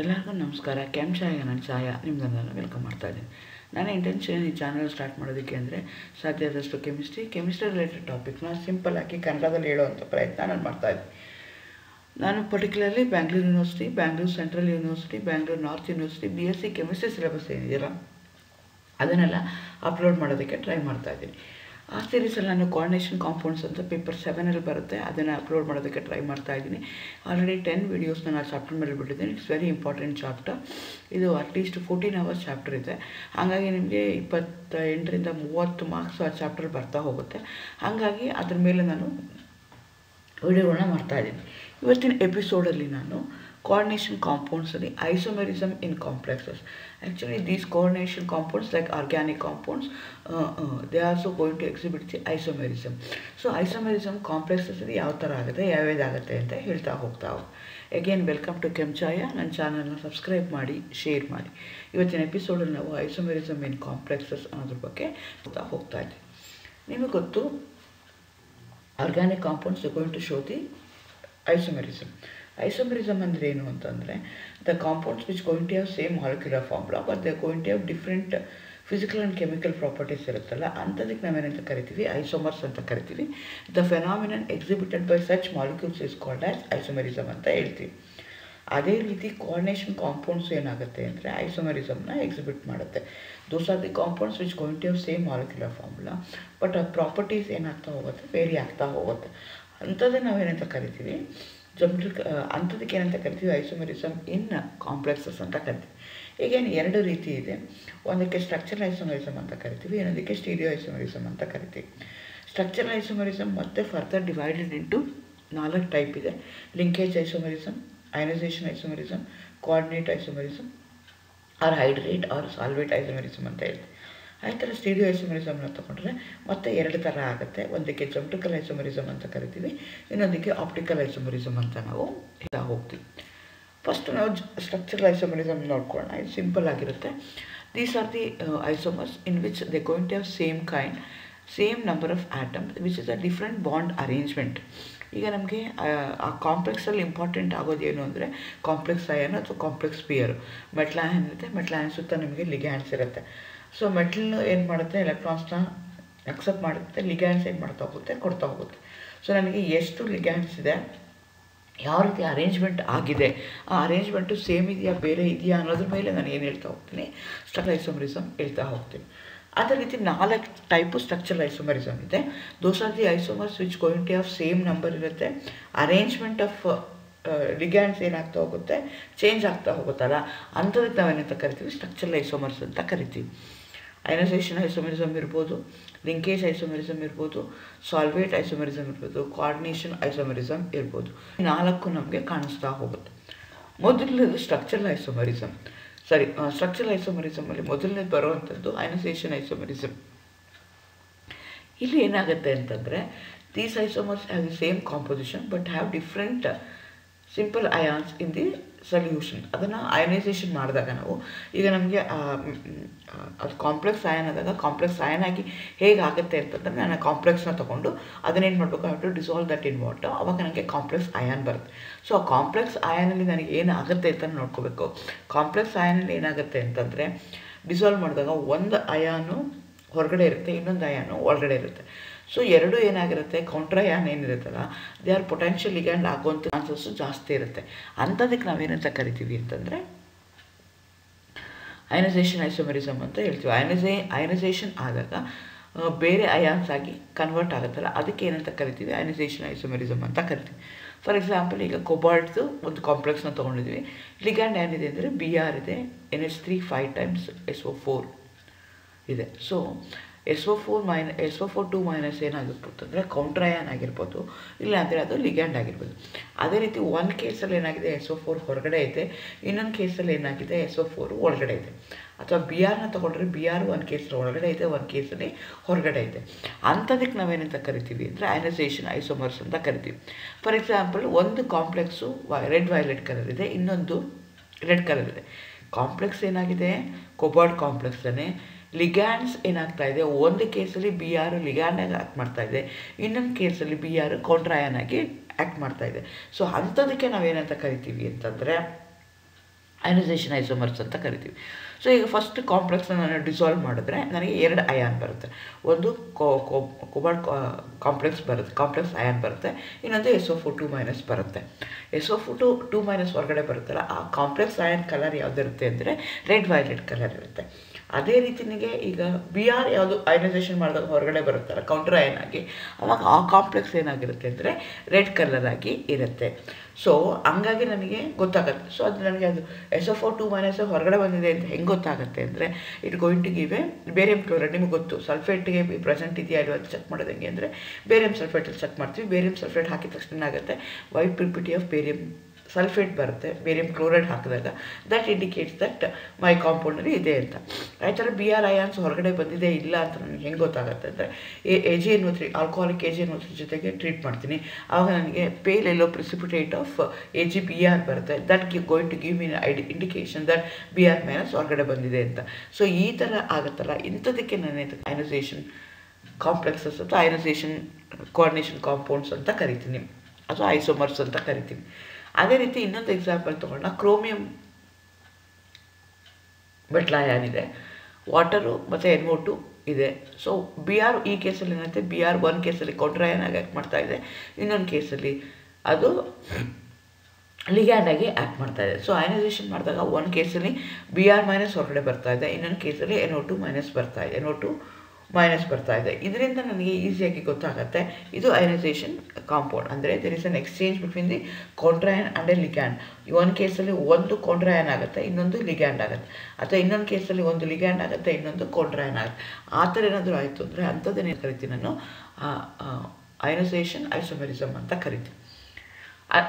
ಎಲ್ಲರಿಗೂ ನಮಸ್ಕಾರ. ಕ್ಯಾಮ್ ಚಾಯ ನನ್ನ ಸಹಾಯ ನಿಮ್ದನ್ನೆಲ್ಲ ವೆಲ್ಕಮ್ ಮಾಡ್ತಾ ಇದ್ದೀನಿ. ನನ್ನ ಇಂಟೆನ್ಷನ್ ಈ ಚಾನಲ್ ಸ್ಟಾರ್ಟ್ ಮಾಡೋದಕ್ಕೆ ಅಂದರೆ ಸಾಧ್ಯ ಆದಷ್ಟು ಕೆಮಿಸ್ಟ್ರಿ ಕೆಮಿಸ್ಟ್ರಿ ರಿಲೇಟೆಡ್ ಟಾಪಿಕ್ನ ಸಿಂಪಲ್ ಆಗಿ ಕನ್ನಡದಲ್ಲಿ ಹೇಳುವಂಥ ಪ್ರಯತ್ನ ನಾನು ಮಾಡ್ತಾ ಇದ್ದೀನಿ. ನಾನು particularly Bangalore university Bangalore central university Bangalore north university B S C chemistry syllabus ಏನಿದೆಯಲ್ಲ, ಅದನ್ನೆಲ್ಲ ಅಪ್ಲೋಡ್ ಮಾಡೋದಕ್ಕೆ ಟ್ರೈ ಮಾಡ್ತಾ ಇದ್ದೀನಿ. ಆ ಸೀರೀಸಲ್ಲಿ ನಾನು ಕೋಆರ್ಡಿನೇಷನ್ ಕಾಂಪೌಂಡ್ಸ್ ಅಂತ ಪೇಪರ್ ಸೆವೆನಲ್ಲಿ ಬರುತ್ತೆ, ಅದನ್ನು ಅಪ್ಲೋಡ್ ಮಾಡೋದಕ್ಕೆ ಟ್ರೈ ಮಾಡ್ತಾ ಇದ್ದೀನಿ. ಆಲ್ರೆಡಿ ಟೆನ್ ವೀಡಿಯೋಸ್ನ ನಾನು ಚಾಪ್ಟರ್ ಮೇಲೆ ಬಿಟ್ಟಿದ್ದೀನಿ. ಇಟ್ಸ್ ವೆರಿ ಇಂಪಾರ್ಟೆಂಟ್ ಚಾಪ್ಟರ್ ಇದು at least fourteen hours chapter ಇದೆ. ಹಾಗಾಗಿ ನಿಮಗೆ ಇಪ್ಪತ್ತ ಎಂಟರಿಂದ ಮೂವತ್ತು ಮಾರ್ಕ್ಸ್ ಆ ಚಾಪ್ಟರ್ ಬರ್ತಾ ಹೋಗುತ್ತೆ. ಹಾಗಾಗಿ ಅದ್ರ ಮೇಲೆ ನಾನು ವೀಡಿಯೋಗಳನ್ನ ಮಾಡ್ತಾ ಇದ್ದೀನಿ. ಇವತ್ತಿನ ಎಪಿಸೋಡಲ್ಲಿ ನಾನು coordination compounds the isomerism in complexes actually these coordination compounds like organic compounds uh, uh, they are also going to exhibit the isomerism so isomerism complexes ಅಲ್ಲಿ ಯಾವ ಥರ ಆಗುತ್ತೆ ಯಾವ್ಯಾವ್ದಾಗುತ್ತೆ ಅಂತ ಹೇಳ್ತಾ ಹೋಗ್ತಾ ಅಗೇನ್ ವೆಲ್ಕಮ್ ಟು ಕೆಂಚಾಯ ನನ್ನ ಚಾನಲ್ನ ಸಬ್ಸ್ಕ್ರೈಬ್ ಮಾಡಿ ಶೇರ್ ಮಾಡಿ ಇವತ್ತಿನ ಎಪಿಸೋಡಲ್ಲಿ ನಾವು ಐಸೋಮೆರಿಸಮ್ ಇನ್ ಕಾಂಪ್ಲೆಕ್ಸಸ್ ಅನ್ನೋದ್ರ ಬಗ್ಗೆ ಹೋಗ್ತಾ ಹೋಗ್ತಾ ಇದ್ದೀವಿ ನಿಮಗೆ ಗೊತ್ತು organic compounds going to show the isomerism isomerism ಅಂದರೆ ಏನು ಅಂತಂದರೆ the compounds which going to have same molecular formula but the going to have different physical and chemical properties ಇರುತ್ತಲ್ಲ ಅಂಥದಕ್ಕೆ ನಾವೇನಂತ ಕರಿತೀವಿ? ಐಸೋಮರ್ಸ್ ಅಂತ ಕರಿತೀವಿ. The phenomenon exhibited by such molecules is called as isomerism ಅಂತ ಹೇಳ್ತೀವಿ. ಅದೇ ರೀತಿ ಕೋಆರ್ಡಿನೇಷನ್ ಕಾಂಪೌಂಡ್ಸ್ ಏನಾಗುತ್ತೆ ಅಂದರೆ, ಐಸೋಮರಿಸಮ್ನ ಎಕ್ಸಿಬಿಟ್ ಮಾಡುತ್ತೆ. Those are the compounds which going to same molecular formula but ಆ ಪ್ರಾಪರ್ಟೀಸ್ ಏನಾಗ್ತಾ ಹೋಗುತ್ತೆ? ವೇರಿ ಆಗ್ತಾ ಹೋಗುತ್ತೆ. ಅಂಥದ್ದೇ ನಾವೇನಂತ ಕರಿತೀವಿ? ಜಮ್ಟ್ರಿಕ್ ಅಂಥದಕ್ಕೆ ಏನಂತ ಕರಿತೀವಿ ಐಸೋಮೆರಿಸಮ್ ಇನ್ ಕಾಂಪ್ಲೆಕ್ಸಸ್ ಅಂತ ಕರಿತೀವಿ. ಈಗೇನು ಎರಡು ರೀತಿ ಇದೆ. ಒಂದಕ್ಕೆ ಸ್ಟ್ರಕ್ಚರಲ್ ಐಸೋಮೆರಿಸಮ್ ಅಂತ ಕರಿತೀವಿ, ಇನ್ನೊಂದಕ್ಕೆ ಸ್ಟೀರಿಯೋ ಐಸೋಮೆರಿಸಮ್ ಅಂತ ಕರಿತೀವಿ. ಸ್ಟ್ರಕ್ಚರಲ್ ಐಸೋಮೆರಿಸಮ್ ಮತ್ತೆ ಫರ್ದರ್ ಡಿವೈಡೆಡ್ ಇಂಟು ನಾಲ್ಕು ಟೈಪ್ ಇದೆ. Linkage isomerism ionisation isomerism coordinate isomerism or hydrate or solvate isomerism ಅಂತ ಹೇಳ್ತೀವಿ. ಆ ಥರ ಸ್ಟೀರಿಯೋ ಐಸೋಮರಿಸಮ್ನ ತೊಗೊಂಡ್ರೆ ಮತ್ತೆ ಎರಡು ಥರ ಆಗುತ್ತೆ. ಒಂದಕ್ಕೆ ಜಮ್ಟಿಕಲ್ ಐಸೋಮರಿಸಮ್ ಅಂತ ಕರಿತೀವಿ, ಇನ್ನೊಂದಕ್ಕೆ ಆಪ್ಟಿಕಲ್ ಐಸೋಮರಿಸಮ್ ಅಂತ ನಾವು ಇಲ್ಲ ಹೋಗ್ತೀವಿ. ಫಸ್ಟ್ ನಾವು ಸ್ಟ್ರಕ್ಚರಲ್ ಐಸೋಮರಿಸಮ್ ನೋಡ್ಕೊಳ್ಳೋಣ. ಇದು ಸಿಂಪಲ್ ಆಗಿರುತ್ತೆ. These are the isomers in which they going to have same kind same number of atom which is a different bond arrangement ಈಗ ನಮಗೆ, ಆ ಕಾಂಪ್ಲೆಕ್ಸಲ್ಲಿ ಇಂಪಾರ್ಟೆಂಟ್ ಆಗೋದು ಏನು ಅಂದರೆ ಕಾಂಪ್ಲೆಕ್ಸ್ ಅಯನ್ ಅಥವಾ ಕಾಂಪ್ಲೆಕ್ಸ್ ಪಿಯರ್ ಮೆಟ್ಲಾಯನ್ ಇರುತ್ತೆ. ಮೆಟ್ಲಾಯನ್ ಸುತ್ತ ನಿಮಗೆ ಲಿಗ್ಯಾಂಡ್ಸ್ ಇರುತ್ತೆ. ಸೊ ಮೆಟಲ್ ಏನು ಮಾಡುತ್ತೆ? ಎಲೆಕ್ಟ್ರಾನ್ಸ್ನ ಅಕ್ಸೆಪ್ಟ್ ಮಾಡುತ್ತೆ ಲಿಗ್ಯಾಂಡ್ಸ್ ಏನು ಮಾಡ್ತಾ ಹೋಗುತ್ತೆ, ಕೊಡ್ತಾ ಹೋಗುತ್ತೆ. ಸೊ ನನಗೆ ಎಷ್ಟು ಲಿಗ್ಯಾಂಡ್ಸ್ ಇದೆ? ಯಾವ ರೀತಿ ಅರೇಂಜ್ಮೆಂಟ್ ಆಗಿದೆ? ಆ ಅರೇಂಜ್ಮೆಂಟು ಸೇಮ್ ಇದೆಯಾ, ಬೇರೆ ಇದೆಯಾ ಅನ್ನೋದ್ರ ಮೇಲೆ ನಾನು ಏನು ಹೇಳ್ತಾ ಹೋಗ್ತೀನಿ? ಸ್ಟ್ರಕ್ಚರ್ ಐಸೋಮರಿಸಮ್ ಹೇಳ್ತಾ ಹೋಗ್ತೀನಿ. ಅದೇ ರೀತಿ ನಾಲ್ಕು ಟೈಪು ಸ್ಟ್ರಕ್ಚರಲ್ ಐಸೋಮರಿಸಮ್ ಇದೆ. Those are the isomers which going of same number ಇರುತ್ತೆ. ಅರೇಂಜ್ಮೆಂಟ್ ಆಫ್ ಲಿಗ್ಯಾಂಡ್ಸ್ ಏನಾಗ್ತಾ ಹೋಗುತ್ತೆ? ಚೇಂಜ್ ಆಗ್ತಾ ಹೋಗುತ್ತಲ್ಲ? ಅಂಥದಕ್ಕೆ ನಾವೇನಂತ ಕರಿತೀವಿ? ಸ್ಟ್ರಕ್ಚರಲ್ ಐಸೋಮರ್ಸ್ ಅಂತ ಕರಿತೀವಿ. ಐನೈಸೇಷನ್ ಐಸೋಮೆರಿಸಮ್ ಇರ್ಬೋದು, ಲಿಂಕೇಜ್ ಐಸೋಮೆರಿಸಮ್ ಇರ್ಬೋದು, ಸಾಲ್ವೇಟ್ ಐಸೋಮೆರಿಸಮ್ ಇರ್ಬೋದು ಕೋಆರ್ಡಿನೇಷನ್ ಐಸೋಮೆರಿಸಮ್ ಇರ್ಬೋದು. ನಾಲ್ಕು ನಮಗೆ ಕಾಣಿಸ್ತಾ ಹೋಗುತ್ತೆ. ಮೊದಲನೇದು ಸ್ಟ್ರಕ್ಚರಲ್ ಐಸೋಮೆರಿಸಮ್. ಸಾರಿ ಸ್ಟ್ರಕ್ಚರಲ್ ಐಸೋಮೆರಿಸಮಲ್ಲಿ ಮೊದಲನೇದು ಬರುವಂಥದ್ದು ಐನೋಸೇಷನ್ ಐಸೋಮೆರಿಸಮ್. ಇಲ್ಲಿ ಏನಾಗುತ್ತೆ ಅಂತಂದರೆ these isomers have the same composition but have different simple ions in the solution ಅದನ್ನು ಅಯನೈಸೇಷನ್ ಮಾಡಿದಾಗ ನಾವು ಈಗ ನಮಗೆ ಅದು ಕಾಂಪ್ಲೆಕ್ಸ್ ಅಯನ್ ಆದಾಗ ಕಾಂಪ್ಲೆಕ್ಸ್ ಅಯನ್ ಆಗಿ ಹೇಗೆ ಆಗುತ್ತೆ ಅಂತಂದರೆ ನಾನು ಕಾಂಪ್ಲೆಕ್ಸ್ನ ತೊಗೊಂಡು ಅದನ್ನೇನು ಮಾಡಬೇಕು? Have to dissolve that in water ಅವಾಗ ನನಗೆ ಕಾಂಪ್ಲೆಕ್ಸ್ ಅಯಾನ್ ಬರುತ್ತೆ. ಸೊ ಆ ಕಾಂಪ್ಲೆಕ್ಸ್ ಅಯಾನಲ್ಲಿ ನನಗೆ ಏನು ಆಗುತ್ತೆ ಅಂತ ನೋಡ್ಕೋಬೇಕು. ಕಾಂಪ್ಲೆಕ್ಸ್ ಅಯಾನಲ್ಲಿ ಏನಾಗುತ್ತೆ ಅಂತಂದರೆ ಡಿಸಾಲ್ವ್ ಮಾಡಿದಾಗ ಒಂದು ಅಯಾನು ಹೊರಗಡೆ ಇರುತ್ತೆ, ಇನ್ನೊಂದು ಅಯಾನು ಒಳಗಡೆ ಇರುತ್ತೆ. ಸೊ ಎರಡೂ ಏನಾಗಿರುತ್ತೆ? ಕೌಂಟ್ರಯಾನ್ ಏನಿರುತ್ತಲ್ಲ ದೇ ಆರ್ ಪೊಟೆನ್ಷಿಯಲ್ ಲಿಗಂಡ್ ಆಗುವಂಥ ಚಾನ್ಸಸ್ಸು ಜಾಸ್ತಿ ಇರುತ್ತೆ. ಅಂಥದಕ್ಕೆ ನಾವೇನಂತ ಕರಿತೀವಿ ಅಂತಂದರೆ ಅಯನೈಸೇಷನ್ ಐಸೋಮೆರಿಸಮ್ ಅಂತ ಹೇಳ್ತೀವಿ. ಅಯನೈಸೇ ಅಯನೈಸೇಷನ್ ಆದಾಗ ಬೇರೆ ಅಯಾನ್ಸ್ ಆಗಿ ಕನ್ವರ್ಟ್ ಆಗುತ್ತಲ್ಲ, ಅದಕ್ಕೆ ಏನಂತ ಕರಿತೀವಿ? ಅಯನೈಸೇಷನ್ ಐಸೋಮೆರಿಸಮ್ ಅಂತ ಕರಿತೀವಿ. ಫಾರ್ ಎಕ್ಸಾಂಪಲ್ ಈಗ ಕೊಬಾಲ್ಟ್ದು ಒಂದು ಕಾಂಪ್ಲೆಕ್ಸ್ನ ತೊಗೊಂಡಿದ್ವಿ. ಲಿಗ್ಯಾಂಡ್ ಏನಿದೆ ಅಂದರೆ ಬಿ ಆರ್ ಇದೆ N S three five times S O four ಇದೆ. So S O four minus S O four two minus ಏನಾಗಿರ್ಬೋದು ಅಂದರೆ ಕೌಂಟ್ರಯಾನ್ ಆಗಿರ್ಬೋದು ಇಲ್ಲ ಅಂದರೆ ಅದು ಲಿಗ್ಯಾಂಡ್ ಆಗಿರ್ಬೋದು. ಅದೇ ರೀತಿ ಒಂದು ಕೇಸಲ್ಲಿ ಏನಾಗಿದೆ? ಎಸ್ ಒ ಫೋರ್ ಹೊರಗಡೆ ಐತೆ. ಇನ್ನೊಂದು ಕೇಸಲ್ಲಿ ಏನಾಗಿದೆ? ಎಸ್ ಒ ಫೋರ್ ಒಳಗಡೆ ಐತೆ. ಅಥವಾ ಬಿ ಆರ್ನ ತೊಗೊಂಡ್ರೆ ಬಿ ಆರ್ ಒಂದು ಕೇಸಲ್ಲಿ ಒಳಗಡೆ ಐತೆ ಒಂದು ಕೇಸಲ್ಲಿ ಹೊರಗಡೆ ಐತೆ. ಅಂಥದಕ್ಕೆ ನಾವೇನಂತ ಕರಿತೀವಿ ಅಂದರೆ ಐನೈಸೇಷನ್ ಐಸೋಮರ್ಸ್ ಅಂತ ಕರಿತೀವಿ. ಫಾರ್ ಎಕ್ಸಾಂಪಲ್ ಒಂದು ಕಾಂಪ್ಲೆಕ್ಸು ರೆಡ್ ವೈಲೆಟ್ ಕಲರ್ ಇದೆ, ಇನ್ನೊಂದು ರೆಡ್ ಕಲರ್ ಇದೆ. ಕಾಂಪ್ಲೆಕ್ಸ್ ಏನಾಗಿದೆ? ಕೊಬಾಲ್ಟ್ ಕಾಂಪ್ಲೆಕ್ಸನ್ನೇ ಲಿಗ್ಯಾಂಡ್ಸ್ ಏನಾಗ್ತಾ ಇದೆ? ಒಂದು ಕೇಸಲ್ಲಿ ಬಿ ಆರ್ ಲಿಗ್ಯಾಂಡಾಗಿ ಆ್ಯಕ್ಟ್ ಮಾಡ್ತಾ ಇದೆ. ಇನ್ನೊಂದು ಕೇಸಲ್ಲಿ ಬಿ ಆರ್ ಕೊಂಡ್ರಾಯನ್ ಆಗಿ ಆ್ಯಕ್ಟ್ ಮಾಡ್ತಾ ಇದೆ. ಸೊ ಅಂಥದಕ್ಕೆ ನಾವೇನಂತ ಕರಿತೀವಿ ಅಂತಂದರೆ ಅಯನೈಸೇಷನ್ ಐಸೋಮರ್ಸ್ ಅಂತ ಕರಿತೀವಿ. ಸೊ ಈಗ ಫಸ್ಟ್ ಕಾಂಪ್ಲೆಕ್ಸ್ನ ನಾನು ಡಿಸಾಲ್ವ್ ಮಾಡಿದ್ರೆ ನನಗೆ ಎರಡು ಅಯಾನ್ ಬರುತ್ತೆ. ಒಂದು ಕೋಬಾಲ್ಟ್ ಕಾಂಪ್ಲೆಕ್ಸ್ ಬರುತ್ತೆ ಕಾಂಪ್ಲೆಕ್ಸ್ ಅಯಾನ್ ಬರುತ್ತೆ. ಇನ್ನೊಂದು S O four two minus ಬರುತ್ತೆ. S O four two two minus ಹೊರಗಡೆ ಬರುತ್ತಲ್ಲ, ಆ ಕಾಂಪ್ಲೆಕ್ಸ್ ಅಯಾನ್ ಕಲರ್ ಯಾವುದಿರುತ್ತೆ ಅಂದರೆ ರೆಡ್ ವೈಲೆಟ್ ಕಲರ್ ಇರುತ್ತೆ. ಅದೇ ರೀತಿ ನಿಮಗೆ ಈಗ ಬಿ ಆರ್ ಯಾವುದು ಅಯನೈಸೇಷನ್ ಮಾಡಿದಾಗ ಹೊರಗಡೆ ಬರುತ್ತಲ್ಲ ಕೌಂಟರ್ ಅಯನ್ ಆಗಿ, ಅವಾಗ ಆ ಕಾಂಪ್ಲೆಕ್ಸ್ ಏನಾಗಿರುತ್ತೆ ಅಂದರೆ ರೆಡ್ ಕಲರ್ ಆಗಿ ಇರುತ್ತೆ. ಸೊ ಹಂಗಾಗಿ ನನಗೆ ಗೊತ್ತಾಗುತ್ತೆ. ಸೊ ಅದು ನನಗೆ ಅದು S F O two minus ಹೊರಗಡೆ ಬಂದಿದೆ ಅಂತ ಹೆಂಗೆ ಗೊತ್ತಾಗುತ್ತೆ ಅಂದರೆ it going to give barium chloride ನಿಮಗೆ ಗೊತ್ತು ಸಲ್ಫೇಟ್ಗೆ ಪ್ರೆಸೆಂಟ್ ಇದೆಯಾ ಇಲ್ವಾ ಅಂತ ಚೆಕ್ ಮಾಡೋದು ಹೆಂಗೆ ಅಂದರೆ ಬೇರಿಯಂ ಸಲ್ಫೇಟಲ್ಲಿ ಚೆಕ್ ಮಾಡ್ತೀವಿ. ಬೇರಿಯಂ ಸಲ್ಫೇಟ್ ಹಾಕಿದ ತಕ್ಷಣ ಏನಾಗುತ್ತೆ? White precipitate of barium sulphate ಬರುತ್ತೆ ಬೇರಿಯಂ ಕ್ಲೋರೈಡ್ ಹಾಕಿದಾಗ. ದಟ್ ಇಂಡಿಕೇಟ್ಸ್ ದಟ್ ಮೈ ಕಾಂಪೌಂಡಲ್ಲಿ ಇದೆ ಅಂತ. ಆ ಥರ ಬಿ ಆರ್ ಅಯಾನ್ಸ್ ಹೊರಗಡೆ ಬಂದಿದೆ, ಇಲ್ಲ ಅಂತ ನನಗೆ ಹೆಂಗೆ ಗೊತ್ತಾಗುತ್ತೆ ಅಂದರೆ, A G N three alcoholic A G N ಜೊತೆಗೆ ಟ್ರೀಟ್ ಮಾಡ್ತೀನಿ. ಆವಾಗ ನನಗೆ pale yellow precipitate of A G B R ಬರುತ್ತೆ. That Ki going to give mean idea indication that B R minus ಹೊರಗಡೆ ಬಂದಿದೆ ಅಂತ. ಸೊ ಈ ಥರ ಆಗುತ್ತಲ್ಲ. ಇಂಥದಕ್ಕೆ ನಾನು ಐನೋಸೇಷನ್ ಕಾಂಪ್ಲೆಕ್ಸಸ್ ಅಥವಾ ಐನೋಸೇಷನ್ ಕೋಆರ್ಡಿನೇಷನ್ ಕಾಂಪೌಂಡ್ಸ್ ಅಂತ ಕರಿತೀನಿ. ಅಥವಾ ಐಸೋಮರ್ಸ್ ಅಂತ ಕರಿತೀನಿ. ಅದೇ ರೀತಿ ಇನ್ನೊಂದು ಎಕ್ಸಾಂಪಲ್ ತೊಗೊಂಡ ಕ್ರೋಮಿಯಂ ಇದೆ ವಾಟರು ಮತ್ತು ಎನ್ ಟು ಇದೆ. ಸೊ ಬಿ ಆರ್ ಈ ಕೇಸಲ್ಲಿ ಏನಂತೆ ಬಿ ಆರ್ ಒನ್ ಕೇಸಲ್ಲಿ ಆಗಿ ಆ್ಯಕ್ಟ್ ಮಾಡ್ತಾ ಇದೆ. ಇನ್ನೊಂದು ಕೇಸಲ್ಲಿ ಅದು ಲಿಗ್ಯಾಂಡ್ ಆಗಿ ಆ್ಯಕ್ಟ್ ಮಾಡ್ತಾ ಇದೆ. ಸೊ ಅಯನೈಸೇಷನ್ ಮಾಡಿದಾಗ ಒನ್ ಕೇಸಲ್ಲಿ ಬಿ ಆರ್ ಮೈನಸ್ ಹೊರಗಡೆ ಬರ್ತಾ ಇದೆ, ಇನ್ನೊಂದು ಕೇಸಲ್ಲಿ ಎನ್ ಒ ಟು ಮೈನಸ್ ಬರ್ತಾ ಇದೆ. ಎನ್ ಒ ಟು ಮೈನಸ್ ಬರ್ತಾ ಇದೆ. ಇದರಿಂದ ನನಗೆ ಈಸಿಯಾಗಿ ಗೊತ್ತಾಗುತ್ತೆ. ಇದು ಅಯನೈಸೇಷನ್ ಕಾಂಪೌಂಡ್ ಅಂದರೆ there is an exchange between the counterion and a ligand ಒಂದು ಕೇಸಲ್ಲಿ ಒಂದು ಕಾಂಟ್ರಾಯನ್ ಆಗುತ್ತೆ, ಇನ್ನೊಂದು ಲಿಗ್ಯಾಂಡ್ ಆಗುತ್ತೆ. ಅಥವಾ ಇನ್ನೊಂದು ಕೇಸಲ್ಲಿ ಒಂದು ಲಿಗ್ಯಾಂಡ್ ಆಗುತ್ತೆ, ಇನ್ನೊಂದು ಕಾಂಟ್ರಾಯನ್ ಆಗುತ್ತೆ. ಆ ಥರ ಏನಾದರೂ ಆಯಿತು ಅಂದರೆ ಅಂಥದ್ದನ್ನೇನು ಕರಿತೀನಿ ನಾನು. ಅಯನೈಸೇಷನ್ ಐಸೋಮೆರಿಸಮ್ ಅಂತ ಕರಿತೀನಿ.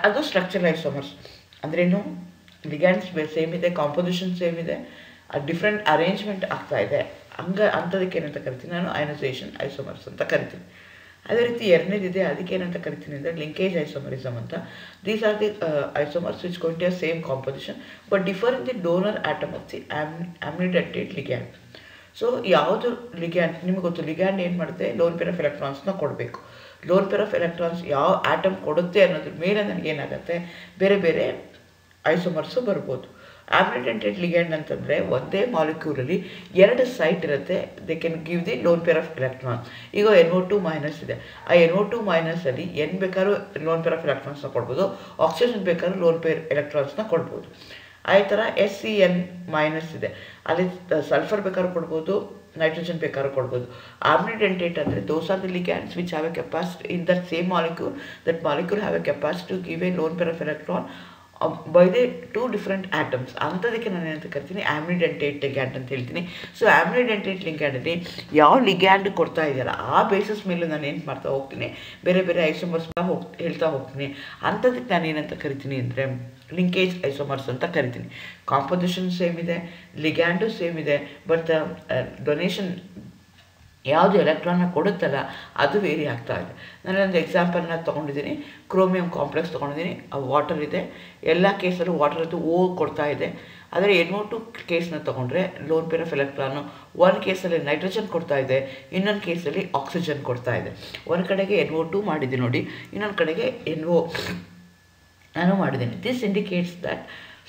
ಅದು ಸ್ಟ್ರಕ್ಚರಲ್ ಐಸೋಮರ್ಸ್ ಅಂದ್ರೇನು ಲಿಗ್ಯಾಂಡ್ಸ್ ಸೇಮ್ ಇದೆ ಕಾಂಪೋಸಿಷನ್ ಸೇಮ್ ಇದೆ. ಡಿಫ್ರೆಂಟ್ ಅರೇಂಜ್ಮೆಂಟ್ ಆಗ್ತಾ ಇದೆ. ಹಂಗ ಅಂಥದಕ್ಕೆ ಏನಂತ ಕರಿತೀನಿ ನಾನು, ಐನೈಸೇಷನ್, ಐಸೋಮರ್ಸ್ ಅಂತ ಕರಿತೀನಿ. ಅದೇ ರೀತಿ ಎರಡನೇದಿದೆ, ಅದಕ್ಕೆ ಏನಂತ ಕರಿತೀನಿ ಅಂದರೆ ಲಿಂಕೇಜ್ ಐಸೋಮರಿಸಮ್ ಅಂತ. These are the isomers which going to same composition but differ in the donor atom of the um ambidentate ligand so ಯಾವುದು ಲಿಗ್ಯಾಂಡ್ ನಿಮಗೆ ಗೊತ್ತು ಲಿಗ್ಯಾಂಡ್ ಏನು ಮಾಡುತ್ತೆ? ಲೋನ್ ಪೇರ್ ಆಫ್ ಎಲೆಕ್ಟ್ರಾನ್ಸ್ನ ಕೊಡಬೇಕು. ಲೋನ್ ಪೇರ್ ಆಫ್ ಎಲೆಕ್ಟ್ರಾನ್ಸ್ ಯಾವ atom ಕೊಡುತ್ತೆ ಅನ್ನೋದ್ರ ಮೇಲೆ ನನಗೇನಾಗುತ್ತೆ ಬೇರೆ ಬೇರೆ ಐಸೋಮರ್ಸು ಬರ್ಬೋದು. ಆಮ್ನಿಡೆಂಟೆಡ್ ಲಿಗ್ಯಾಂಡ್ ಅಂತಂದರೆ ಒಂದೇ ಮಾಲಿಕ್ಯೂಲಲ್ಲಿ ಎರಡು ಸೈಟ್ ಇರುತ್ತೆ. They can give the lone pair of electron ಈಗ ಎನ್ ಓ ಟು ಮೈನಸ್ ಇದೆ. ಆ ಎನ್ ಓ ಟು ಮೈನಸಲ್ಲಿ ಎನ್ ಬೇಕಾದ್ರೂ ಲೋನ್ ಪೇರ್ ಆಫ್ ಎಲೆಕ್ಟ್ರಾನ್ಸ್ನ ಕೊಡ್ಬೋದು. ಆಕ್ಸಿಜನ್ ಬೇಕಾದ್ರೂ ಲೋನ್ ಪೇರ್ ಎಲೆಕ್ಟ್ರಾನ್ಸ್ನ ಕೊಡ್ಬೋದು. ಅದೇ ಥರ ಎಸ್ ಸಿ ಎನ್ ಮೈನಸ್ ಇದೆ. ಅಲ್ಲಿ ಸಲ್ಫರ್ ಬೇಕಾದ್ರೂ ಕೊಡ್ಬೋದು ನೈಟ್ರೋಜನ್ ಬೇಕಾದ್ರೂ ಕೊಡ್ಬೋದು. ಆಮ್ನಿಡೆಂಟೇಟ್ ಅಂದರೆ those are the ligands which have a capacity in that same molecule that molecule have a capacity to give a lone pair of electron by they two different atoms ಅಂಥದಕ್ಕೆ ನಾನು ಏನಂತ ಕರಿತೀನಿ ಆಮ್ನಿಡೆಂಟೇಟ್ ligand ಅಂತ ಹೇಳ್ತೀನಿ. So ಆಮ್ನಿಡೆಂಟೇಟ್ ಲಿಗ್ಯಾಂಡಲ್ಲಿ ಯಾವ ligand ಕೊಡ್ತಾ ಇದೆಯಲ್ಲ, ಆ basis ಮೇಲೆ ನಾನು ಏನು ಮಾಡ್ತಾ ಹೋಗ್ತೀನಿ, ಬೇರೆ ಬೇರೆ ಐಸೋಮರ್ಸ್ ಹೋಗ್, ಹೇಳ್ತಾ ಹೋಗ್ತೀನಿ. ಅಂಥದಕ್ಕೆ ನಾನು ಏನಂತ ಕರಿತೀನಿ ಅಂದರೆ ಲಿಂಕೇಜ್ ಐಸೋಮರ್ಸ್ ಅಂತ ಕರಿತೀನಿ. ಕಾಂಪೋಸಿಷನ್ ಸೇಮ್ ಇದೆ ಲಿಗ್ಯಾಂಡು ಸೇಮ್ ಇದೆ ಬಟ್ ಡೊನೇಷನ್ ಯಾವುದು ಎಲೆಕ್ಟ್ರಾನ್ನ ಕೊಡುತ್ತಲ್ಲ, ಅದು ವೇರಿ ಆಗ್ತಾ ಇದೆ. ನಾನೊಂದು ಎಕ್ಸಾಂಪಲ್ನ ತೊಗೊಂಡಿದ್ದೀನಿ. ಕ್ರೋಮಿಯಂ ಕಾಂಪ್ಲೆಕ್ಸ್ ತೊಗೊಂಡಿದ್ದೀನಿ. ವಾಟರ್ ಇದೆ. ಎಲ್ಲ ಕೇಸಲ್ಲೂ ವಾಟರ್ ಅದು ಓ ಕೊಡ್ತಾ ಇದೆ. ಆದರೆ ಎನ್ ಟು ಕೇಸ್ನ ತೊಗೊಂಡ್ರೆ ಲೋನ್ ಪೇರ್ ಆಫ್ ಎಲೆಕ್ಟ್ರಾನು ಒಂದು ಕೇಸಲ್ಲಿ ನೈಟ್ರೋಜನ್ ಕೊಡ್ತಾ ಇದೆ. ಇನ್ನೊಂದು ಕೇಸಲ್ಲಿ ಆಕ್ಸಿಜನ್ ಕೊಡ್ತಾ ಇದೆ. ಒಂದು ಕಡೆಗೆ ಎನ್ ಟು ಮಾಡಿದ್ದೀನಿ ನೋಡಿ. ಇನ್ನೊಂದು ಕಡೆಗೆ ಎನ್ ಓ ನಾನು ಮಾಡಿದ್ದೀನಿ. ದಿಸ್ ಇಂಡಿಕೇಟ್ಸ್ ದಟ್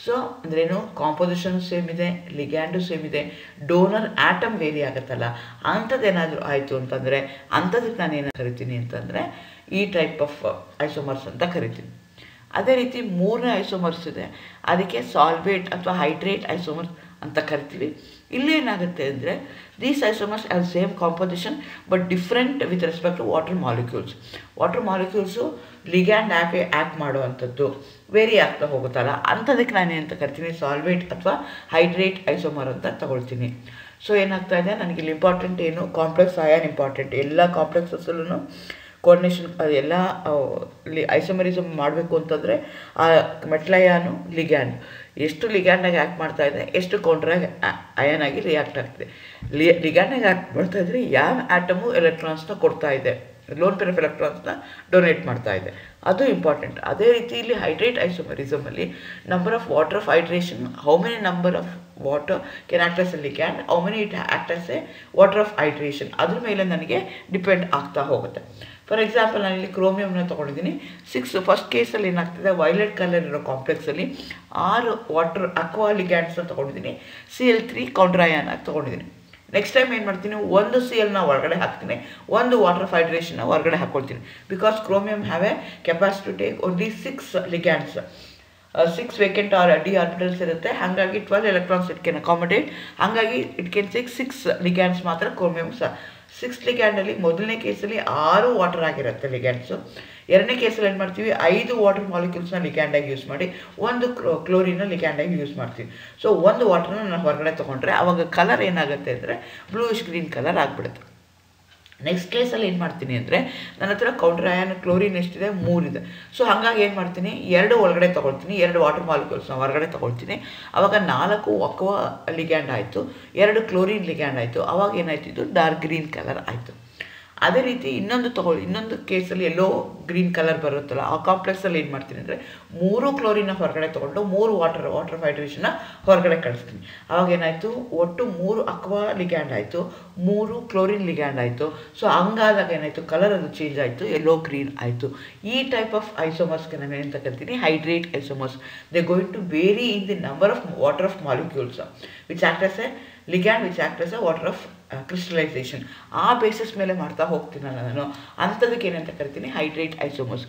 ಸೊ ಅಂದ್ರೇನು? ಕಾಂಪೋಸಿಷನ್ ಸೇಮ್ ಇದೆ ಲಿಗ್ಯಾಂಡು ಸೇಮ್ ಇದೆ ಡೋನರ್ ಆಟಮ್ ವೇರಿ ಆಗುತ್ತಲ್ಲ? ಅಂಥದ್ದೇನಾದರೂ ಆಯಿತು ಅಂತಂದರೆ ಅಂಥದಕ್ಕೆ ನಾನು ಏನು ಕರಿತೀನಿ ಅಂತಂದರೆ, ಈ ಟೈಪ್ ಆಫ್ ಐಸೋಮರ್ಸ್ ಅಂತ ಕರಿತೀನಿ. ಅದೇ ರೀತಿ ಮೂರನೇ ಐಸೋಮರ್ಸ್ ಇದೆ. ಅದಕ್ಕೆ ಸಾಲ್ವೇಟ್ ಅಥವಾ ಹೈಡ್ರೇಟ್ ಐಸೋಮರ್ಸ್ ಅಂತ ಕರಿತೀವಿ. ಇಲ್ಲೇನಾಗುತ್ತೆ ಅಂದರೆ these isomers are same composition but different with respect to water molecules water molecules ligand ಆ್ಯಪೇ act ಮಾಡುವಂಥದ್ದು. ವೇರಿ ಆಗ್ತಾ ಹೋಗುತ್ತಲ್ಲ, ಅಂಥದಕ್ಕೆ ನಾನು ಏನಂತ ಕರಿತೀನಿ? ಸಾಲ್ವೇಟ್ ಅಥವಾ ಹೈಡ್ರೇಟ್ ಐಸೋಮರ್ ಅಂತ ತಗೊಳ್ತೀನಿ. ಸೊ ಏನಾಗ್ತಾ ಇದೆ? ನನಗೆ ಇಲ್ಲಿ ಇಂಪಾರ್ಟೆಂಟ್ ಏನು? ಕಾಂಪ್ಲೆಕ್ಸ್ ಅಯಾನ್ ಇಂಪಾರ್ಟೆಂಟ್ ಎಲ್ಲ ಕಾಂಪ್ಲೆಕ್ಸಸ್ಸಲ್ಲೂ ಕೋರ್ಡಿನೇಷನ್ ಎಲ್ಲ ಐಸೋಮರಿಸಮ್ ಮಾಡಬೇಕು ಅಂತಂದರೆ, ಆ ಮೆಟ್ಲಯಾನು ಲಿಗ್ಯಾಂಡ್ ಎಷ್ಟು ಲಿಗ್ಯಾಂಡಾಗಿ ಆ್ಯಕ್ಟ್ ಮಾಡ್ತಾ ಇದೆ? ಎಷ್ಟು ಕೌಂಟ್ರಾಗಿ ಅಯಾನಾಗಿ ಆಗಿ ರಿಯಾಕ್ಟ್ ಆಗ್ತಿದೆ? ಲಿ ಲಿಗ್ಯಾಂಡಾಗಿ ಆ್ಯಕ್ಟ್ ಮಾಡ್ತಾ ಇದ್ರೆ ಯಾವ ಆ್ಯಟಮು ಎಲೆಕ್ಟ್ರಾನ್ಸ್ನ ಕೊಡ್ತಾ ಇದೆ? ಲೋನ್ ಪೇರ್ ಎಲೆಕ್ಟ್ರಾನ್ಸ್ನ ಡೊನೇಟ್ ಮಾಡ್ತಾ ಇದೆ. ಅದು ಇಂಪಾರ್ಟೆಂಟ್ ಅದೇ ರೀತಿ ಇಲ್ಲಿ hydrate ಐಸೋಮರಿಸಮಲ್ಲಿ number of water of hydration how many number of water can act ಅಲ್ಲಿ ligand how many it act as a water of hydration ಅದ್ರ ಮೇಲೆ ನನಗೆ ಡಿಪೆಂಡ್ ಆಗ್ತಾ ಹೋಗುತ್ತೆ. ಫಾರ್ ಎಕ್ಸಾಂಪಲ್ ನಾನು ಇಲ್ಲಿ ಕ್ರೋಮಿಯಂನ ತೊಗೊಂಡಿದ್ದೀನಿ. ಸಿಕ್ಸ್ ಫಸ್ಟ್ ಕೇಸಲ್ಲಿ ಏನಾಗ್ತದೆ? ವೈಲೆಟ್ ಕಲರ್ ಇರೋ ಕಾಂಪ್ಲೆಕ್ಸಲ್ಲಿ ಆರು ವಾಟರ್ ಅಕ್ವಾ ಲಿಗ್ಯಾಂಡ್ಸ್ನ ತೊಗೊಂಡಿದ್ದೀನಿ. ಸಿ ಎಲ್ ತ್ರೀ ಕೌಂಡ್ರಾಯನ್ ತೊಗೊಂಡಿದ್ದೀನಿ. ನೆಕ್ಸ್ಟ್ ಟೈಮ್ ಏನು ಮಾಡ್ತೀನಿ, ಒಂದು ಸಿ ಎಲ್ನ ಹೊರಗಡೆ ಹಾಕ್ತೀನಿ. ಒಂದು ವಾಟರ್ ಫೈಡ್ರೇಷನ್ನ ಹೊರಗಡೆ ಹಾಕ್ಕೊಳ್ತೀನಿ because chromium have a capacity take only six ligands six vacant are D orbitals ಇರುತ್ತೆ. ಹಾಗಾಗಿ twelve electrons it can accommodate ಹಾಗಾಗಿ it can six six ligands ಮಾತ್ರ ಕ್ರೋಮಿಯಂ ಸಹ ಸಿಕ್ಸ್ ಲಿಗ್ಯಾಂಡಲ್ಲಿ ಮೊದಲನೇ ಕೇಸಲ್ಲಿ ಆರು ವಾಟರ್ ಆಗಿರುತ್ತೆ ಲಿಗ್ಯಾಂಡ್ಸು ಎರಡನೇ ಕೇಸಲ್ಲಿ ಏನು ಮಾಡ್ತೀವಿ? ಐದು ವಾಟರ್ ಮಾಲಿಕ್ಯೂಲ್ಸ್ನ ಲಿಗ್ಯಾಂಡಾಗಿ ಯೂಸ್ ಮಾಡಿ, ಒಂದು ಕ್ಲೋ ಕ್ಲೋರಿನ ಲಿಗ್ಯಾಂಡಾಗಿ ಯೂಸ್ ಮಾಡ್ತೀವಿ. ಸೊ ಒಂದು ವಾಟರ್ನ ನಾನು ಹೊರಗಡೆ ತೊಗೊಂಡ್ರೆ, ಅವಾಗ ಕಲರ್ ಏನಾಗುತ್ತೆ ಅಂದರೆ ಬ್ಲೂಯಿಶ್ ಗ್ರೀನ್ ಕಲರ್ ಆಗಿಬಿಡುತ್ತೆ. ನೆಕ್ಸ್ಟ್ ಕೇಸಲ್ಲಿ ಏನು ಮಾಡ್ತೀನಿ ಅಂದರೆ ನನ್ನ ಹತ್ರ ಕೌಂಟರ್ ಆಯನ್ ಕ್ಲೋರಿನ್ ಎಷ್ಟಿದೆ? ಮೂರಿದೆ. ಸೊ ಹಾಗಾಗಿ ಏನು ಮಾಡ್ತೀನಿ? ಎರಡು ಒಳಗಡೆ ತೊಗೊಳ್ತೀನಿ. ಎರಡು ವಾಟರ್ ಮಾಲಿಕ್ಯೂಲ್ಸ್ನ ಹೊರಗಡೆ ತೊಗೊಳ್ತೀನಿ. ಆವಾಗ ನಾಲ್ಕು ಅಕ್ವಾ ಲಿಗ್ಯಾಂಡ್ ಆಯಿತು. ಎರಡು ಕ್ಲೋರಿನ್ ಲಿಗ್ಯಾಂಡ್ ಆಯಿತು. ಆವಾಗ ಏನಾಯ್ತು? ಇದು ಡಾರ್ಕ್ ಗ್ರೀನ್ ಕಲರ್ ಆಯಿತು. ಅದೇ ರೀತಿ ಇನ್ನೊಂದು ತಗೊಳ್ಳಿ, ಇನ್ನೊಂದು ಕೇಸಲ್ಲಿ ಎಲ್ಲೋ ಗ್ರೀನ್ ಕಲರ್ ಬರುತ್ತಲ್ಲ, ಆ ಕಾಂಪ್ಲೆಕ್ಸಲ್ಲಿ ಏನು ಮಾಡ್ತೀನಿ ಅಂದರೆ ಮೂರು ಕ್ಲೋರಿನ ಹೊರಗಡೆ ತೊಗೊಂಡು ಮೂರು ವಾಟರ್ ವಾಟರ್ ಫೈಡ್ರೇಷನ್ನ ಹೊರಗಡೆ ಕಳಿಸ್ತೀನಿ. ಆವಾಗ ಏನಾಯಿತು? ಒಟ್ಟು ಮೂರು ಅಕ್ವಾ ಲಿಗ್ಯಾಂಡ್ ಆಯಿತು, ಮೂರು ಕ್ಲೋರಿನ್ ಲಿಗ್ಯಾಂಡ್ ಆಯಿತು. ಸೊ ಹಂಗಾದಾಗ ಏನಾಯಿತು? ಕಲರ್ ಅದು ಚೇಂಜ್ ಆಯಿತು, ಎಲ್ಲೋ ಗ್ರೀನ್ ಆಯಿತು. ಈ ಟೈಪ್ ಆಫ್ ಐಸೋಮರ್ಸ್ಗೆ ನಾನು ಏನಂತ ಕರಿತೀನಿ hydrate isomers they going to vary in the number of water of molecules which a ligand which a water of crystallisation ಆ ಬೇಸಿಸ್ ಮೇಲೆ ಮಾಡ್ತಾ ಹೋಗ್ತೀನಿ ನಾನು ಅಂಥದಕ್ಕೆ ಏನಂತ ಕರಿತೀನಿ? ಹೈಡ್ರೇಟ್ ಐಸೋಮೋಸ್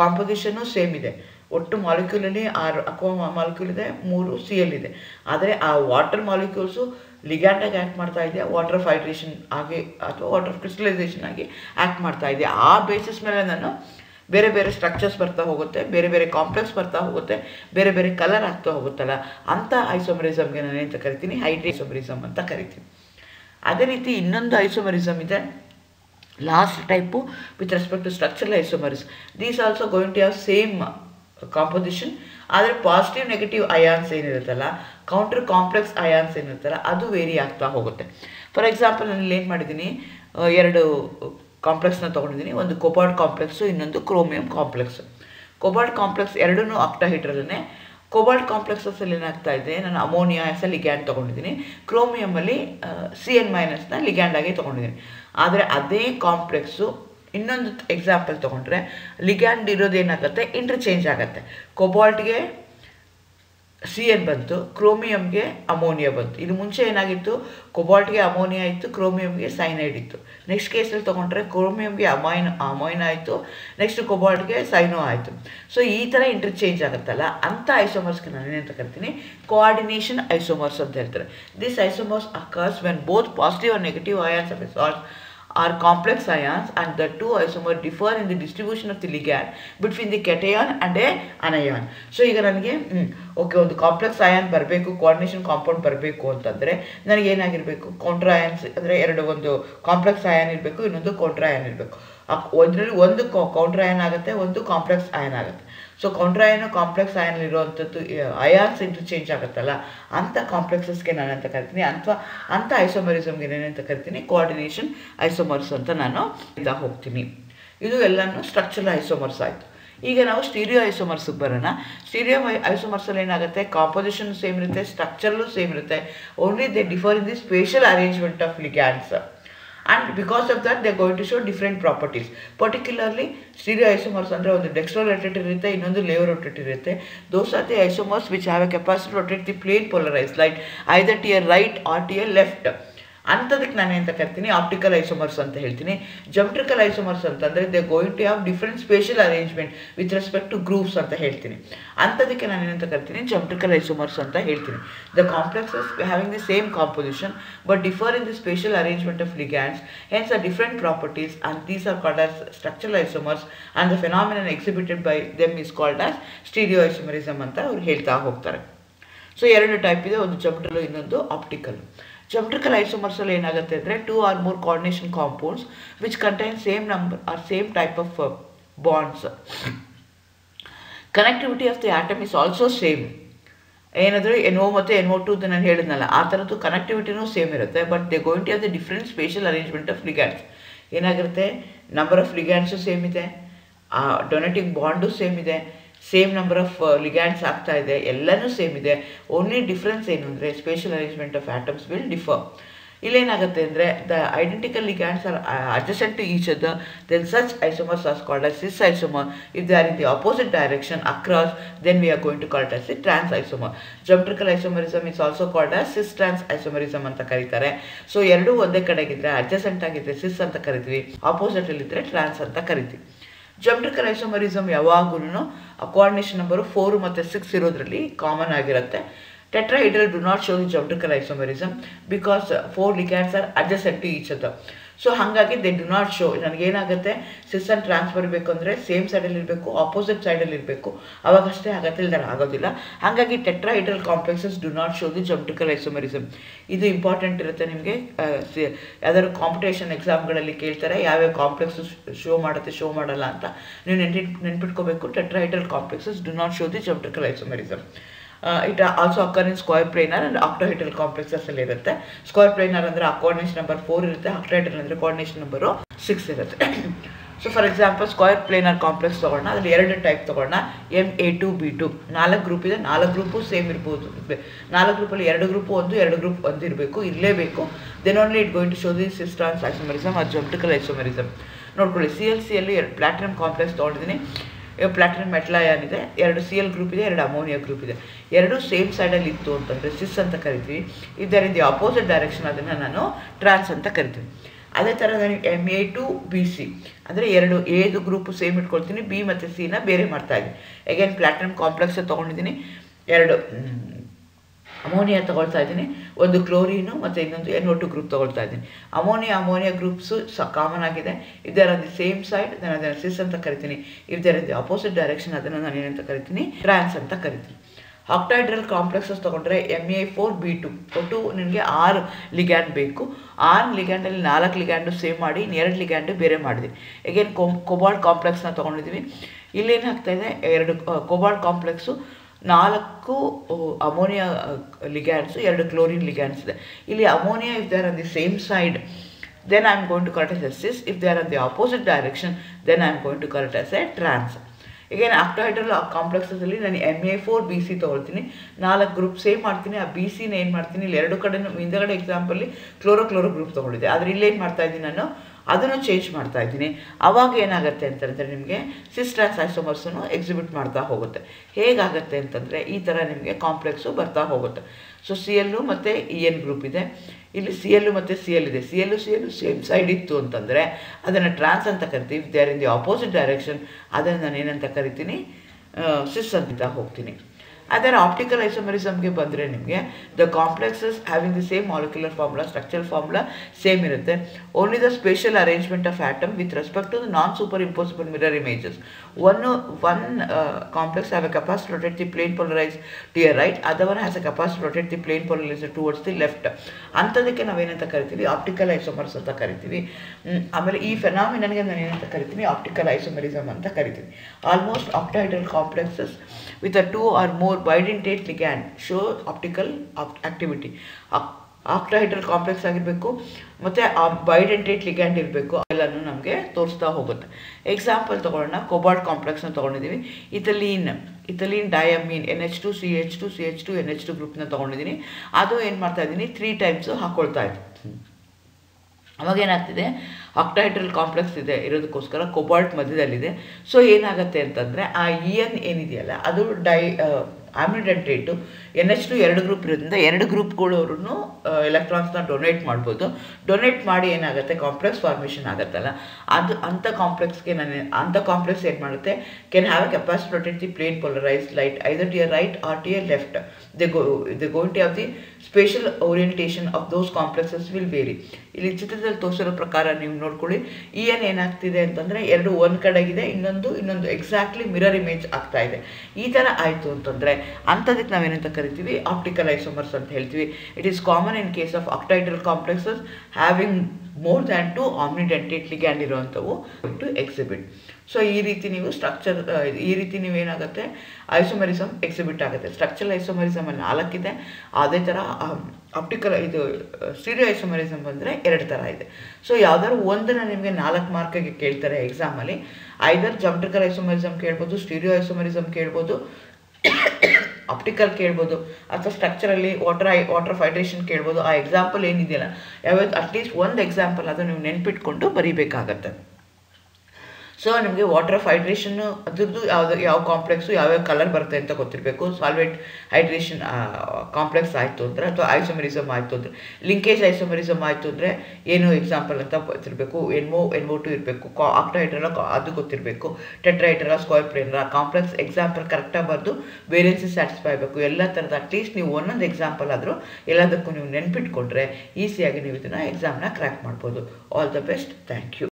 ಕಾಂಪೊಸಿಷನ್ನು ಸೇಮ್ ಇದೆ. ಒಟ್ಟು ಮಾಲಿಕ್ಯೂಲಲ್ಲಿ ಆರು, ಅಕ್ವಾ ಮಾಲಿಕ್ಯೂಲ್ ಇದೆ, ಮೂರು ಸಿ ಎಲ್ ಇದೆ. ಆದರೆ ಆ ವಾಟರ್ ಮಾಲಿಕ್ಯೂಲ್ಸು ಲಿಗ್ಯಾಂಡಾಗಿ ಆ್ಯಕ್ಟ್ ಮಾಡ್ತಾ ಇದೆ ವಾಟರ್ ಫೈಡ್ರೇಷನ್ ಆಗಿ ಅಥವಾ ವಾಟರ್ ಕ್ರಿಸ್ಟಲೈಸೇಷನ್ ಆಗಿ ಆ್ಯಕ್ಟ್ ಮಾಡ್ತಾ ಇದೆ ಆ ಬೇಸಿಸ್ ಮೇಲೆ ನಾನು ಬೇರೆ ಬೇರೆ ಸ್ಟ್ರಕ್ಚರ್ಸ್ ಬರ್ತಾ ಹೋಗುತ್ತೆ, ಬೇರೆ ಬೇರೆ ಕಾಂಪ್ಲೆಕ್ಸ್ ಬರ್ತಾ ಹೋಗುತ್ತೆ, ಬೇರೆ ಬೇರೆ ಕಲರ್ ಆಗ್ತಾ ಹೋಗುತ್ತಲ್ಲ, ಅಂಥ ಐಸೋಮರಿಸಮ್ಗೆ ನಾನು ಎಂತ ಕರಿತೀನಿ? ಹೈಡ್ರೇಸೋಮರಿಸಮ್ ಅಂತ ಕರಿತೀನಿ. ಅದೇ ರೀತಿ ಇನ್ನೊಂದು ಐಸೋಮರಿಸಮ್ ಇದೆ. Last type with respect to structural isomerism these also going to have same composition ಆದರೆ ಪಾಸಿಟಿವ್ ನೆಗೆಟಿವ್ ಅಯಾನ್ಸ್ ಏನಿರುತ್ತಲ್ಲ ಕೌಂಟರ್ ಕಾಂಪ್ಲೆಕ್ಸ್ ಅಯಾನ್ಸ್ ಏನಿರುತ್ತಲ್ಲ, ಅದು ವೇರಿ ಆಗ್ತಾ ಹೋಗುತ್ತೆ. ಫಾರ್ ಎಕ್ಸಾಂಪಲ್ ನಾನು ಏನು ಮಾಡಿದ್ದೀನಿ? ಎರಡು ಕಾಂಪ್ಲೆಕ್ಸ್ನ ತೊಗೊಂಡಿದ್ದೀನಿ. ಒಂದು ಕೊಬಾಲ್ಟ್ ಕಾಂಪ್ಲೆಕ್ಸು ಇನ್ನೊಂದು ಕ್ರೋಮಿಯಂ ಕಾಂಪ್ಲೆಕ್ಸ್ ಕೊಬಾಲ್ಟ್ ಕಾಂಪ್ಲೆಕ್ಸ್ ಎರಡೂ ಆಕ್ಟಾಹೈಡ್ರಲ್ಲೇ ಕೋಬಾಲ್ಟ್ ಕಾಂಪ್ಲೆಕ್ಸಲ್ಲಿ ಏನಾಗ್ತಾ ಇದೆ. ನಾನು ಅಮೋನಿಯಾ ಎಸ್ ಲಿಗ್ಯಾಂಡ್ ತೊಗೊಂಡಿದ್ದೀನಿ. ಕ್ರೋಮಿಯಮಲ್ಲಿ ಸಿ ಎನ್ ಮೈನಸ್ನ ಲಿಗ್ಯಾಂಡಾಗಿ ತೊಗೊಂಡಿದ್ದೀನಿ. ಆದರೆ ಅದೇ ಕಾಂಪ್ಲೆಕ್ಸು ಇನ್ನೊಂದು ಎಕ್ಸಾಂಪಲ್ ತೊಗೊಂಡ್ರೆ ಲಿಗ್ಯಾಂಡ್ ಇರೋದೇನಾಗುತ್ತೆ? ಇಂಟರ್ಚೇಂಜ್ ಆಗುತ್ತೆ. ಕೊಬಾಲ್ಟ್ಗೆ ಸಿ ಎನ್ ಬಂತು ಕ್ರೋಮಿಯಮ್ಗೆ ಅಮೋನಿಯಾ ಬಂತು. ಇದು ಮುಂಚೆ ಏನಾಗಿತ್ತು? ಕೊಬಾಲ್ಟ್ಗೆ ಅಮೋನಿಯಾ ಇತ್ತು ಕ್ರೋಮಿಯಮ್ಗೆ ಸೈನೈಡ್ ಇತ್ತು. ನೆಕ್ಸ್ಟ್ ಕೇಸಲ್ಲಿ ತೊಗೊಂಡ್ರೆ ಕ್ರೋಮಿಯಮ್ಗೆ ಅಮೈನ್ ಅಮೈನ್ ಆಯಿತು. ನೆಕ್ಸ್ಟ್ ಕೊಬಾಲ್ಟ್ಗೆ ಸೈನೋ ಆಯಿತು. ಸೊ ಈ ಥರ ಇಂಟರ್ಚೇಂಜ್ ಆಗುತ್ತಲ್ಲ? ಅಂಥ ಐಸೋಮರ್ಸ್ಗೆ ನಾನು ಏನಂತ ಕರಿತೀನಿ? ಕೋಆರ್ಡಿನೇಷನ್ ಐಸೋಮರ್ಸ್ ಅಂತ ಹೇಳ್ತಾರೆ. This isomers occurs when both positive or negative ions of salt are complex ions and the two isomers differ in the distribution of the ligand between the cation and a anion. So ಈಗ ನನಗೆ okay ಒಂದು complex ion ಬರಬೇಕು coordination compound ಬರಬೇಕು ಅಂತಂದರೆ ನನಗೆ ಏನಾಗಿರಬೇಕು? Counter ions ಅಂದರೆ ಎರಡು ಒಂದು ಕಾಂಪ್ಲೆಕ್ಸ್ ಅಯಾನ್ ಇರಬೇಕು, ಇನ್ನೊಂದು ಕೌಂಟ್ರ್ ಅಯಾನ್ ಇರಬೇಕು ಒಂದರಲ್ಲಿ ಒಂದು ಕೌಂಟ್ರ್ ಅಯಾನ್ ಆಗುತ್ತೆ, ಒಂದು ಕಾಂಪ್ಲೆಕ್ಸ್ ಅಯಾನ್ ಆಗುತ್ತೆ. ಸೊ ಕೌಂಟ್ರ್ ಅಯಾನು ಕಾಂಪ್ಲೆಕ್ಸ್ ಇರುವಂಥದ್ದು ಅಯಾನ್ಸ್ ಇಂಟರ್ಚೇಂಜ್ ಆಗುತ್ತಲ್ಲ ಅಂಥ ಕಾಂಪ್ಲೆಕ್ಸಸ್ಗೆ ನಾನು ಅಂತ ಕರಿತೀನಿ ಅಥವಾ ಅಂಥ ಐಸೋಮರಿಸಮ್ಗೆ ಏನಂತ ಕರಿತೀನಿ ಕೋಆರ್ಡಿನೇಷನ್ ಐಸೋಮರ್ಸ್ ಅಂತ ನಾನು ಇದ್ದ ಹೋಗ್ತೀನಿ. ಇದು ಎಲ್ಲನೂ ಸ್ಟ್ರಕ್ಚರಲ್ ಐಸೋಮರ್ಸ್ ಆಯಿತು. ಈಗ ನಾವು ಸ್ಟೀರಿಯೋ ಐಸೋಮರ್ಸ್ಗೆ ಬರೋಣ. ಸ್ಟೀರಿಯೋ ಐಸೋಮರ್ಸಲ್ಲಿ ಏನಾಗುತ್ತೆ? ಕಾಂಪೋಸಿಷನ್ ಸೇಮ್ ಇರುತ್ತೆ ಸ್ಟ್ರಕ್ಚರ್ಲು ಸೇಮ್ ಇರುತ್ತೆ. Only they differ in the spatial arrangement of ligands and because of that they going to show different properties particularly stereoisomers ಅಂದರೆ ಒಂದು ಡೆಕ್ಸ್ಟ್ರೋ ರೊಟೇಟ್ ಇರುತ್ತೆ ಇನ್ನೊಂದು ಲೇವ್ ರೊಟೇಟ್ ಇರುತ್ತೆ those are the isomers which have a capacity rotate the plane polarise light either T A right or T A left ಅಂಥದಕ್ಕೆ ನಾನು ಅಂತ ಕರಿತೀನಿ optical isomers ಅಂತ ಹೇಳ್ತೀನಿ. ಜಮ್ಟ್ರಿಕಲ್ ಐಸೋಮರ್ಸ್ ಅಂತಂದರೆ they going to have different spatial arrangement with respect to groups ಅಂತ ಹೇಳ್ತೀನಿ. ಅಂಥದಕ್ಕೆ ನಾನು ಏನಂತ ಕರಿತೀನಿ ಜಮ್ಟ್ರಿಕಲ್ ಐಸೋಮರ್ಸ್ ಅಂತ ಹೇಳ್ತೀನಿ. The complexes having the same composition but differ in the spatial arrangement of ligands hence are different properties and these are called as structural isomers and the phenomenon exhibited by them is called as stereo isomerism ಅಂತ ಅವ್ರು ಹೇಳ್ತಾ ಹೋಗ್ತಾರೆ. So ಎರಡು type ಇದೆ, ಒಂದು ಜಮ್ಟ್ರಲ್ ಇನ್ನೊಂದು optical ಜಮ್ಟ್ರಿಕಲ್ ಐಸೋಮರ್ಸಲ್ಲಿ ಏನಾಗುತ್ತೆ ಅಂದರೆ two or more coordination compounds which contain same number or same type of bonds connectivity of the atom is also same ಏನಾದರೂ ಎನ್ ಓ ಮತ್ತು ಎನ್ ಓ ಟು ನಾನು ಹೇಳಿದ್ನಲ್ಲ, ಆ ಥರದ್ದು ಕನೆಕ್ಟಿವಿಟಿನೂ ಸೇಮ್ ಇರುತ್ತೆ but they going to of the different spatial arrangement of ligands ಏನಾಗಿರುತ್ತೆ number of ligands same ಇದೆ, ಆ ಡೊನೆಟಿಂಗ್ ಬಾಂಡು ಸೇಮ್ ಇದೆ ಸೇಮ್ ನಂಬರ್ ಆಫ್ ಲಿಗ್ಯಾಂಡ್ಸ್ ಆಗ್ತಾ ಇದೆ, ಎಲ್ಲನೂ ಸೇಮ್ ಇದೆ. ಓನ್ಲಿ ಡಿಫ್ರೆನ್ಸ್ ಏನು ಅಂದರೆ spatial arrangement of atoms will differ ಇಲ್ಲೇನಾಗುತ್ತೆ ಅಂದರೆ the identical ligands are adjacent to each other then such isomers as called as cis isomer if they are in the opposite direction across then we are going to call it as a trans isomer geometrical isomerism is also called as cis trans ಅಂತ ಕರೀತಾರೆ. So ಎರಡೂ ಒಂದೇ ಕಡೆಗಿದ್ರೆ adjacent ಆಗಿದ್ರೆ ಸಿಸ್ ಅಂತ ಕರಿತೀವಿ opposite trans ಅಂತ ಕರಿತೀವಿ. Geometrical isomerism ಯಾವಾಗಲೂ ಕೋಆರ್ಡಿನೇಷನ್ ನಂಬರು ಫೋರ್ ಮತ್ತು ಸಿಕ್ಸ್ ಇರೋದ್ರಲ್ಲಿ ಕಾಮನ್ ಆಗಿರುತ್ತೆ. Tetrahedral do not show the geometrical isomerism because four ligands are adjacent to each other so ಹಾಗಾಗಿ ದೆ ಡು ನಾಟ್ ಶೋ ನನಗೇನಾಗುತ್ತೆ ಸಿಸ್ ಟ್ರಾನ್ಸ್ಫರ್ ಬೇಕು ಅಂದರೆ ಸೇಮ್ ಸೈಡಲ್ಲಿ ಇರಬೇಕು ಆಪೋಸಿಟ್ ಸೈಡಲ್ಲಿ ಇರಬೇಕು. ಅವಾಗಷ್ಟೇ ಆಗತ್ತೆ ಇಲ್ದಾರೆ ಆಗೋದಿಲ್ಲ. ಹಾಗಾಗಿ tetrahedral complexes do not show the geometrical isomerism ಇದು ಇಂಪಾರ್ಟೆಂಟ್ ಇರುತ್ತೆ ನಿಮಗೆ. ಯಾವ್ದಾದ್ರು ಕಾಂಪಿಟೇಷನ್ ಎಕ್ಸಾಮ್ಗಳಲ್ಲಿ ಕೇಳ್ತಾರೆ, ಯಾವ್ಯಾವ ಕಾಂಪ್ಲೆಕ್ಸಸ್ ಶೋ ಮಾಡುತ್ತೆ ಶೋ ಮಾಡಲ್ಲ ಅಂತ. ನೀವು ನೆನ್ಪಿಟ್, ನೆನ್ಪಿಟ್ಕೋಬೇಕು tetrahedral complexes do not show the geometrical isomerism it also occur in square planar and octahedral complexes ಅಲ್ಲಿ ಇರುತ್ತೆ. ಸ್ಕ್ವೇರ್ ಪ್ಲೇನರ್ ಅಂದ್ರೆ ಅಕೋರ್ಡಿನೇಷನ್ ನಂಬರ್ ಫೋರ್ ಇರುತ್ತೆ ಆಕ್ಟೋಹೈಡ್ರಲ್ ಅಂದರೆ ಕೋಆರ್ಡಿನೇಷನ್ ನಂಬರ್ ಸಿಕ್ಸ್ ಇರುತ್ತೆ. So for example square planar complex ತೊಗೊಳ್ಳೋಣ ಅದ್ರಲ್ಲಿ ಎರಡು type ತೊಗೊಳ್ಳೋಣ M A two B two ನಾಲ್ಕು ಗ್ರೂಪ್ ಇದೆ, ನಾಲ್ಕು ಗ್ರೂಪು ಸೇಮ್ ಇರ್ಬೋದು. ನಾಲ್ಕು ಗ್ರೂಪಲ್ಲಿ ಎರಡು ಗ್ರೂಪ್ ಒಂದು, ಎರಡು ಗ್ರೂಪ್ ಒಂದು ಇರಬೇಕು ಇರಲೇಬೇಕು then only it going to show the cis trans isomerism ಅದು ಜೊಮ್ಟಿಕಲ್ ಐಸೋಮರಿಸಮ್ ನೋಡ್ಕೊಳ್ಳಿ ಸಿ ಎಲ್ ಸಿಯಲ್ಲಿ ಎರಡು ಪ್ಲಾಟಿನಮ್ ಕಾಂಪ್ಲೆಕ್ಸ್ ತೊಗೊಂಡಿದ್ದೀನಿ. ಪ್ಲಾಟಿನಮ್ ಮೆಟ್ಲಾಯನ್ ಇದೆ ಎರಡು ಸಿ ಎಲ್ ಗ್ರೂಪ್ ಇದೆ, ಎರಡು ಅಮೋನಿಯಾ ಗ್ರೂಪ್ ಇದೆ. ಎರಡು ಸೇಮ್ ಸೈಡಲ್ಲಿ ಇತ್ತು ಅಂತಂದರೆ ಸಿಸ್ ಅಂತ ಕರಿತೀವಿ. ಇದರಿಂದ ಅಪೋಸಿಟ್ ಡೈರೆಕ್ಷನ್ ಅದನ್ನು ನಾನು ಟ್ರಾನ್ಸ್ ಅಂತ ಕರಿತೀನಿ. ಅದೇ ಥರ ನಾನು M A two B C ಅಂದರೆ ಎರಡು ಎದು ಗ್ರೂಪ್ ಸೇಮ್ ಇಟ್ಕೊಳ್ತೀನಿ ಬಿ ಮತ್ತು ಸಿನ ಬೇರೆ ಮಾಡ್ತಾ ಇದ್ದೀನಿ. ಅಗೇನ್ ಪ್ಲಾಟಿನಮ್ ಕಾಂಪ್ಲೆಕ್ಸ್ ತೊಗೊಂಡಿದ್ದೀನಿ. ಎರಡು ಅಮೋನಿಯಾ ತಗೊಳ್ತಾ ಇದ್ದೀನಿ. ಒಂದು ಕ್ಲೋರಿನು ಮತ್ತು ಇನ್ನೊಂದು ಎನ್ ಒಟ್ಟು ಗ್ರೂಪ್ ತೊಗೊಳ್ತಾ ಇದ್ದೀನಿ. ಅಮೋನಿಯಾ ಅಮೋನಿಯಾ ಗ್ರೂಪ್ಸು ಸ ಕಾಮನ್ ಆಗಿದೆ. ಇದರ ದಿ ಸೇಮ್ ಸೈಡ್ ನಾನು ಅದನ್ನು ಸಿಸ್ ಅಂತ ಕರಿತೀನಿ. ಇದರ ದಿ ಅಪೋಸಿಟ್ ಡೈರೆಕ್ಷನ್ ಅದನ್ನು ನಾನು ಏನಂತ ಕರಿತೀನಿ? ಟ್ರಾನ್ಸ್ ಅಂತ ಕರಿತೀನಿ. ಆಕ್ಟೈಡ್ರಲ್ ಕಾಂಪ್ಲೆಕ್ಸಸ್ ತೊಗೊಂಡ್ರೆ M A four B two ಒಟ್ಟು ನಿಮಗೆ ಆರು ಲಿಗ್ಯಾಂಡ್ ಬೇಕು. ಆರು ಲಿಗ್ಯಾಂಡಲ್ಲಿ ನಾಲ್ಕು ಲಿಗ್ಯಾಂಡು ಸೇವ್ ಮಾಡಿ ಎರಡು ಲಿಗ್ಯಾಂಡು ಬೇರೆ ಮಾಡಿದ್ವಿ ಎಗೇನ್ ಕೊಬಾಲ್ಟ್ ಕಾಂಪ್ಲೆಕ್ಸ್ನ ತೊಗೊಂಡಿದ್ದೀವಿ ಇಲ್ಲೇನಾಗ್ತಾ ಇದೆ? ಎರಡು ಕೊಬಾಲ್ಟ್ ಕಾಂಪ್ಲೆಕ್ಸು ನಾಲ್ಕು ಅಮೋನಿಯಾ ಲಿಗ್ಯಾಂಡ್ಸು, ಎರಡು ಕ್ಲೋರಿನ್ ಲಿಗ್ಯಾಂಡ್ಸ್ ಇದೆ. ಇಲ್ಲಿ ammonia if they are on the same side then I am going to correct as cis if they are on the opposite direction then I am going to correct as a trans ಈಗೇನು octahedral ಕಾಂಪ್ಲೆಕ್ಸಲ್ಲಿ ನಾನು M A four B C ತೊಗೊಳ್ತೀನಿ. ನಾಲ್ಕು group save ಮಾಡ್ತೀನಿ. ಆ B ಸಿನ ಏನು ಮಾಡ್ತೀನಿ? ಇಲ್ಲಿ ಎರಡು ಕಡೆ ಹಿಂದಗಡೆ ಎಕ್ಸಾಂಪಲ್ಲಿ ಕ್ಲೋರೋ ಕ್ಲೋರೋ ಗ್ರೂಪ್ ತೊಗೊಂಡಿದ್ದೆ. ಆದರೆ ಇಲ್ಲೇನು ಮಾಡ್ತಾ ಇದ್ದೀನಿ ನಾನು? ಅದನ್ನು ಚೇಂಜ್ ಮಾಡ್ತಾ ಇದ್ದೀನಿ. ಆವಾಗ ಏನಾಗುತ್ತೆ ಅಂತಂದರೆ ನಿಮಗೆ ಸಿಸ್ಟ್ರಾನ್ಸ್ ಐಸೋಮರ್ಸನ್ನು ಎಕ್ಸಿಬಿಟ್ ಮಾಡ್ತಾ ಹೋಗುತ್ತೆ. ಹೇಗಾಗುತ್ತೆ ಅಂತಂದರೆ ಈ ಥರ ನಿಮಗೆ ಕಾಂಪ್ಲೆಕ್ಸು ಬರ್ತಾ ಹೋಗುತ್ತೆ. ಸೊ ಸಿ ಎಲ್ಲು ಮತ್ತು ಇ ಎನ್ ಗ್ರೂಪ್ ಇದೆ. ಇಲ್ಲಿ ಸಿ ಎಲ್ಲು ಮತ್ತು ಸಿ ಎಲ್ ಇದೆ. C L C L same side ಇತ್ತು ಅಂತಂದರೆ ಅದನ್ನು ಟ್ರಾನ್ಸ್ ಅಂತ ಕರಿತೀವಿ. They are in the opposite direction ಅದನ್ನು ನಾನು ಏನಂತ ಕರಿತೀನಿ? ಸಿಸ್ ಅಂತ ಹೋಗ್ತೀನಿ. ಅದರ ಆಪ್ಟಿಕಲ್ ಐಸೋಮರಿಸಮ್ಗೆ ಬಂದರೆ ನಿಮಗೆ the complexes having the same molecular formula structural formula same ಇರುತ್ತೆ. Only the special arrangement of atom with respect to the non superimposable mirror images one one complex have a capacity rotate the plane polarise to your right other has a capacity rotate the plane polarise towards the left ಅಂಥದಕ್ಕೆ ನಾವೇನಂತ ಕರಿತೀವಿ? Optical isomers ಅಂತ ಕರಿತೀವಿ. ಆಮೇಲೆ ಈ ಫೆನಾಮಿನನ್ಗೆ ನಾನು ಏನಂತ ಕರಿತೀನಿ? Optical isomerism ಅಂತ ಕರಿತೀನಿ. Almost octahedral complexes with a two or more bidentate ligand show optical activity. Octahedral complex ಆಗಿರಬೇಕು, ಮತ್ತು ಆ ಬೈಡೆಂಟೇಟ್ ಲಿಗ್ಯಾಂಡ್ ಇರಬೇಕು ಎಲ್ಲನೂ ನಮಗೆ ತೋರಿಸ್ತಾ ಹೋಗುತ್ತೆ. ಎಕ್ಸಾಂಪಲ್ ತೊಗೊಳ್ಳೋಣ ಕೊಬಾಲ್ಟ್ ಕಾಂಪ್ಲೆಕ್ಸ್ನ ತೊಗೊಂಡಿದ್ದೀವಿ ethylene ethylene diamine N H two C H two C H two N H two ಗ್ರೂಪ್ನ ತೊಗೊಂಡಿದ್ದೀನಿ ಅದು ಏನು ಮಾಡ್ತಾ ಇದ್ದೀನಿ ತ್ರೀ ಟೈಮ್ಸು ಹಾಕ್ಕೊಳ್ತಾ ಇದ್ದೀನಿ ಅವಾಗ ಏನಾಗ್ತಿದೆ? ಆಕ್ಟೈಡ್ರಲ್ ಕಾಂಪ್ಲೆಕ್ಸ್ ಇದೆ ಇರೋದಕ್ಕೋಸ್ಕರ ಕೊಬಾಲ್ಟ್ ಮಧ್ಯದಲ್ಲಿದೆ. ಸೊ ಏನಾಗುತ್ತೆ ಅಂತಂದರೆ ಆ ಇ ಎನ್ ಏನಿದೆಯಲ್ಲ, ಅದು ಡೈ ಆಮಿಡೆಂಟೇಟು ಎನ್ ಎಚ್ ಟು ಎರಡು ಗ್ರೂಪ್ ಇರೋದ್ರಿಂದ ಎರಡು ಗ್ರೂಪ್ಗಳವ್ರೂ ಎಲೆಕ್ಟ್ರಾನ್ಸ್ನ ಡೊನೇಟ್ ಮಾಡ್ಬೋದು. ಡೊನೇಟ್ ಮಾಡಿ ಏನಾಗುತ್ತೆ? ಕಾಂಪ್ಲೆಕ್ಸ್ ಫಾರ್ಮೇಷನ್ ಆಗುತ್ತಲ್ಲ. ಅದು ಅಂಥ ಕಾಂಪ್ಲೆಕ್ಸ್ಗೆ ನಾನು ಅಂಥ ಕಾಂಪ್ಲೆಕ್ಸ್ ಏನು ಮಾಡುತ್ತೆ? Can have a capacity rotate the plane polarise light either to right or to left they go the going to of the special orientation of those complexes will vary ಇಲ್ಲಿ ಚಿತ್ರದಲ್ಲಿ ತೋರಿಸಿರೋ ಪ್ರಕಾರ ನೀವು ನೋಡ್ಕೊಳ್ಳಿ. ಈ ಏನು ಏನಾಗ್ತಿದೆ ಅಂತಂದರೆ ಎರಡು ಒಂದು ಕಡೆಗಿದೆ, ಇನ್ನೊಂದು ಇನ್ನೊಂದು ಎಕ್ಸಾಕ್ಟ್ಲಿ ಮಿರರ್ ಇಮೇಜ್ ಆಗ್ತಾ ಇದೆ. ಈ ಥರ ಆಯಿತು ಅಂತಂದರೆ ಅಂಥದಕ್ಕೆ ನಾವೇನಂತ ಕರಿತೀವಿ? ಆಪ್ಟಿಕಲ್ ಐಸೋಮರ್ಸ್ ಅಂತ ಹೇಳ್ತೀವಿ. It is common in case of octahedral complexes having more than two ambidentate ligand ಇರುವಂಥವು to exhibit so ಈ ರೀತಿ ನೀವು ಸ್ಟ್ರಕ್ಚರ್ ಈ ರೀತಿ ನೀವು ಏನಾಗುತ್ತೆ? ಐಸೋಮರಿಸಮ್ ಎಕ್ಸಿಬಿಟ್ ಆಗುತ್ತೆ. ಸ್ಟ್ರಕ್ಚರಲ್ ಐಸೋಮರಿಸಮ್ ಅಲ್ಲಿ ನಾಲ್ಕಿದೆ. ಅದೇ ಥರ ಆಪ್ಟಿಕಲ್ ಇದು ಸ್ಟೀರಿಯೋ ಐಸೋಮರಿಸಮ್ ಬಂದರೆ ಎರಡು ಥರ ಇದೆ. ಸೊ ಯಾವ್ದಾದ್ರು ಒಂದನ್ನು ನಿಮಗೆ ನಾಲ್ಕು ಮಾರ್ಕಿಗೆ ಕೇಳ್ತಾರೆ ಎಕ್ಸಾಮಲ್ಲಿ ಐದರ್ ಜಮ್ಟ್ರಿಕಲ್ ಐಸೋಮರಿಸಮ್ ಕೇಳ್ಬೋದು ಸ್ಟೀರಿಯೋ ಐಸೋಮರಿಸಮ್ ಕೇಳ್ಬೋದು ಆಪ್ಟಿಕಲ್ ಕೇಳ್ಬೋದು, ಅಥವಾ ಸ್ಟ್ರಕ್ಚರಲ್ಲಿ ವಾಟರ್ ಐ ವಾಟರ್ ಫೈಡ್ರೇಷನ್ ಕೇಳ್ಬೋದು, ಆ ಎಕ್ಸಾಂಪಲ್ ಏನಿದೆಯಲ್ಲ ಯಾವ್ಯಾವ ಅಟ್ಲೀಸ್ಟ್ ಒಂದು ಎಕ್ಸಾಂಪಲ್ ಅದು ನೀವು ನೆನ್ಪಿಟ್ಕೊಂಡು ಬರೀಬೇಕಾಗತ್ತೆ. ಸೊ ನಿಮಗೆ ವಾಟರ್ ಆಫ್ ಹೈಡ್ರೇಷನ್ನು ಅದ್ರದ್ದು ಯಾವುದು, ಯಾವ ಕಾಂಪ್ಲೆಕ್ಸು ಯಾವ್ಯಾವ ಕಲರ್ ಬರುತ್ತೆ ಅಂತ ಗೊತ್ತಿರಬೇಕು. ಸಾಲ್ವೇಟ್ ಹೈಡ್ರೇಷನ್ ಕಾಂಪ್ಲೆಕ್ಸ್ ಆಯಿತು ಅಂದರೆ ಅಥವಾ ಐಸೋಮರಿಸಮ್ ಆಯಿತು ಅಂದರೆ ಲಿಂಕೇಜ್ ಐಸೋಮರಿಸಮ್ ಆಯಿತು ಅಂದರೆ ಏನು ಎಕ್ಸಾಂಪಲ್ ಅಂತ ಗೊತ್ತಿರಬೇಕು. ಎನ್ಮೋ ಎನ್ಮೋ ಟು ಇರಬೇಕು. ಕಾ ಆಕ್ಟೋಹೈಡ್ರಲ್ಲ ಅದು ಗೊತ್ತಿರಬೇಕು. ಟೆಟ್ರಾಹೈಡ್ರಲ್ಲ ಸ್ಕ್ವಾಯರ್ ಪ್ಲೇನ್ರ ಕಾಂಪ್ಲೆಕ್ಸ್ ಎಕ್ಸಾಂಪಲ್ ಕರೆಕ್ಟಾಗಿ ಬರೆದು ವೇರಿಯನ್ಸಿ ಸ್ಯಾಟಿಸ್ಫೈ ಆಗಬೇಕು. ಎಲ್ಲ ಥರದ ಅಟ್ಲೀಸ್ಟ್ ನೀವು ಒಂದೊಂದು ಎಕ್ಸಾಂಪಲ್ ಆದರೂ ಎಲ್ಲದಕ್ಕೂ ನೀವು ನೆನ್ಪಿಟ್ಕೊಂಡ್ರೆ ಈಸಿಯಾಗಿ ನೀವು ಇದನ್ನು ಎಕ್ಸಾಮ್ನ ಕ್ರ್ಯಾಕ್ ಮಾಡ್ಬೋದು. All the best thank you